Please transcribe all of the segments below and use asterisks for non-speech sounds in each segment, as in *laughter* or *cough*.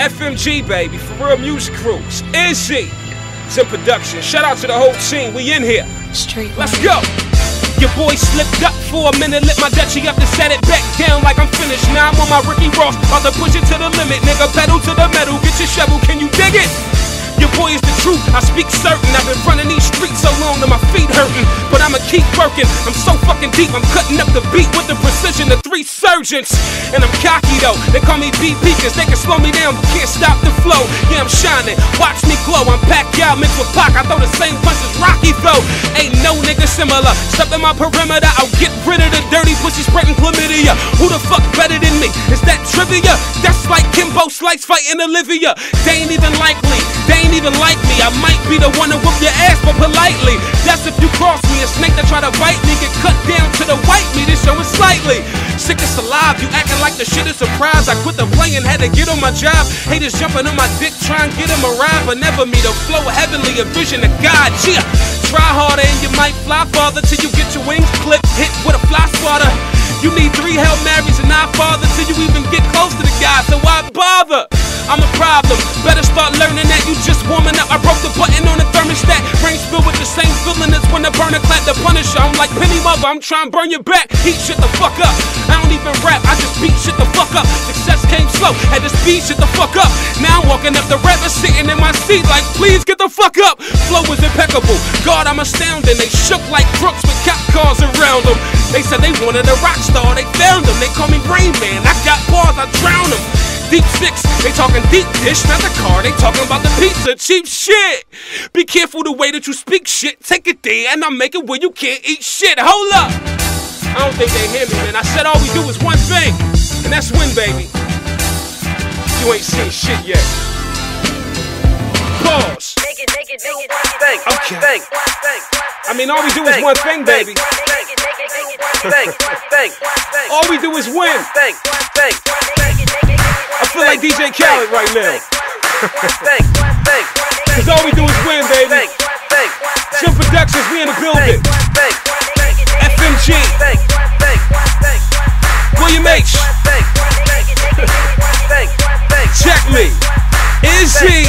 FMG, baby, for real music crews. Izzy. It's in production. Shout out to the whole team. We in here. Street Let's go. Your boy slipped up for a minute, lit my Dutchie up and set it back down like I'm finished. Now I'm on my Ricky Ross, about to push it to the limit, nigga. Pedal to the metal, get your shovel, can you dig it? Your boy is the truth, I speak certain. I've been running these streets so long that my feet hurting. But I'ma keep working. I'm so fucking deep, I'm cutting up the beat with the precision of three surgeons. And I'm cocky though, they call me BP cause they can slow me down but can't stop the flow. Yeah, I'm shining, watch me glow. I'm Pacquiao mixed with Pac. I throw the same punches Rocky throw. Ain't no nigga similar. Step in my perimeter, I'll get rid of the dirty pussy spreading chlamydia. Who the fuck better than me? Is that trivia? That's like Kimbo Slice fighting Olivia. They ain't even likely. They ain't even like me. I might be the one to whoop your ass, but politely. That's if you cross me. A snake that try to bite me get cut down to the white meat and show slightly. Sickest alive, you acting like the shit is surprise. I quit the playing, had to get on my job. Haters jumping on my dick, try and get him a ride, but never meet a flow heavenly, a vision of God. Yeah, try harder and you might fly farther till you get your wings clipped, hit with a fly swatter. You need three Hail Marys and not father till you even get close to the guy, so why bother? I'm a problem. Better start learning that you just warming up. The the punisher. I'm like Penny Mother, I'm trying to burn your back. Heat shit the fuck up. I don't even rap, I just beat shit the fuck up. Success came slow, had to speed shit the fuck up. Now I'm walking up the rapper sitting in my seat like, please get the fuck up. Flow was impeccable. God, I'm astounding. They shook like crooks with cop cars around them. They said they wanted a rock star, they found him. They call me Reignman. I got bars, I drown them. Deep six, they talking deep dish, not the car, they talking about the pizza, cheap shit. Be careful the way that you speak shit, take it there, and I'll make it where you can't eat shit. Hold up! I don't think they hear me, man. I said all we do is one thing, and that's win, baby. You ain't seen shit yet. Pause. Okay. I mean, all we do is one thing, baby. *laughs* All we do is win. I feel like DJ Khaled right now. *laughs* Cause all we do is win, baby. Zim Productions, we in the building. FMG. William H. Check me. Izzy.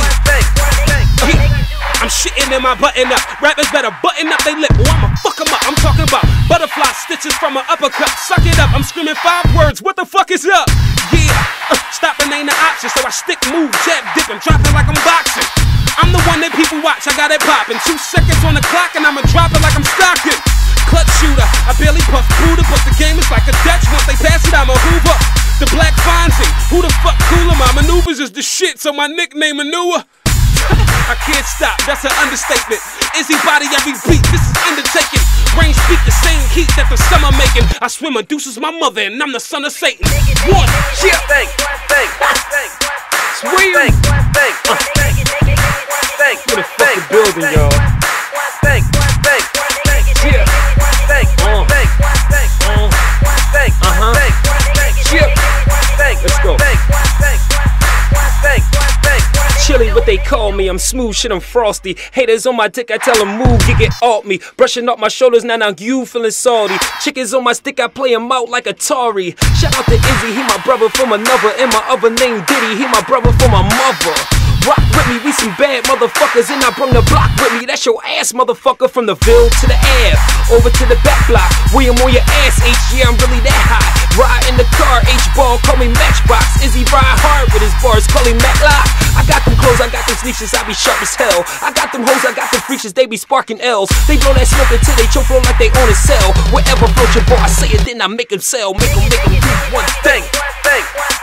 I'm shitting in my button up. Rappers better button up they lip, or I'ma fuck 'em up. I'm talking about butterfly stitches from an uppercut. Suck it up. I'm screaming five words. What the fuck is up? Yeah. *laughs* Stopping ain't an option, so I stick, move, jab, dip, and drop it like I'm boxing. I'm the one that people watch. I got it popping. Two seconds on the clock, and I'ma drop it like I'm stocking. Clutch shooter. I barely puff Buddha, but the game is like a Dutch. Once they pass it, I'm a Hoover. The Black Fonzie. Who the fuck cooler? My maneuvers is the shit, so my nickname manure. I can't stop, that's an understatement. Izzy body every beat, this is undertaking. Brain speak the same heat that the summer making. I swim Medusa's my mother, and I'm the son of Satan. One, yeah, Thank, thank, thank, they call me. I'm smooth, shit, I'm frosty. Haters on my dick, I tell them move, get get off me. Brushing up my shoulders, now now you feeling salty. Chickens on my stick, I play play 'em out like Atari. Shout out to Izzy, he my brother from another. And my other name Diddy, he my brother from my mother. Rock with me, we some bad motherfuckers, and I bring the block with me. That's your ass, motherfucker, from the Ville to the Ave. Over to the back block, William on your ass, H, yeah, I'm really that high. Ride in the car, H ball, call me Matchbox. Izzy ride hard with his bars, call him Matlock. I got them clothes, I got them sneakers, I be sharp as hell. I got them hoes, I got them freaks, they be sparking L's. They blow that smoke until they choke flow like they own a cell. Wherever float your ball, I say it, then I make 'em sell. Make 'em, make 'em do one thing. Thank,